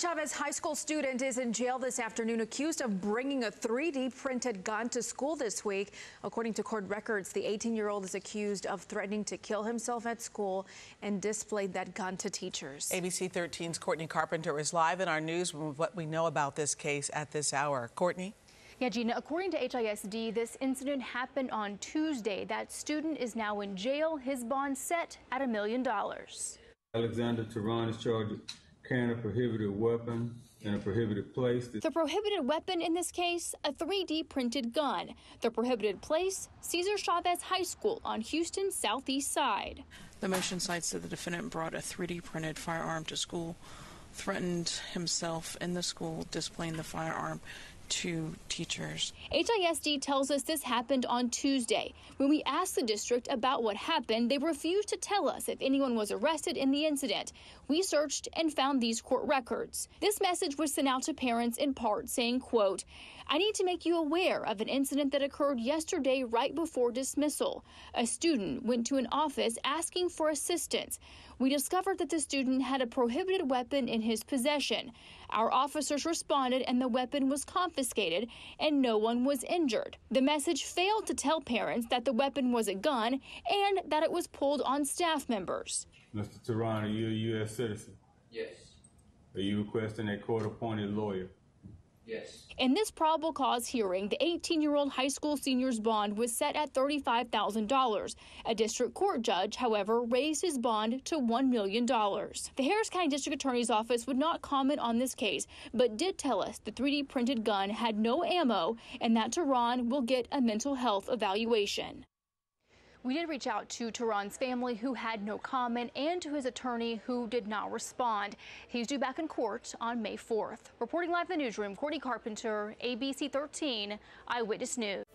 Chavez High School student is in jail this afternoon accused of bringing a 3D printed gun to school this week. According to court records, the 18 year old is accused of threatening to kill himself at school and displayed that gun to teachers. ABC 13's Courtney Carpenter is live in our newsroom with what we know about this case at this hour. Courtney? Yeah, Gina, according to HISD, this incident happened on Tuesday. That student is now in jail, his bond set at a million dollars. Alexander Tehran is charged carrying a prohibited weapon in a prohibited place. The prohibited weapon in this case, a 3D printed gun. The prohibited place, Cesar Chavez High School on Houston's southeast side. The motion cites that the defendant brought a 3D printed firearm to school, threatened himself in the school, displaying the firearm to teachers. HISD tells us this happened on Tuesday. When we asked the district about what happened, they refused to tell us if anyone was arrested in the incident. We searched and found these court records. This message was sent out to parents in part saying, quote, I need to make you aware of an incident that occurred yesterday right before dismissal. A student went to an office asking for assistance. We discovered that the student had a prohibited weapon in his possession. Our officers responded and the weapon was confiscated and no one was injured. The message failed to tell parents that the weapon was a gun and that it was pulled on staff members. Mr. Tehran, are you a U.S. citizen? Yes. Are you requesting a court appointed lawyer? Yes. In this probable cause hearing, the 18 year old high school senior's bond was set at $35,000. A district court judge, however, raised his bond to $1 million. The Harris County District Attorney's Office would not comment on this case, but did tell us the 3D printed gun had no ammo and that Tehran will get a mental health evaluation. We did reach out to Tehran's family, who had no comment, and to his attorney, who did not respond. He's due back in court on May 4th. Reporting live in the newsroom, Courtney Carpenter, ABC 13 Eyewitness News.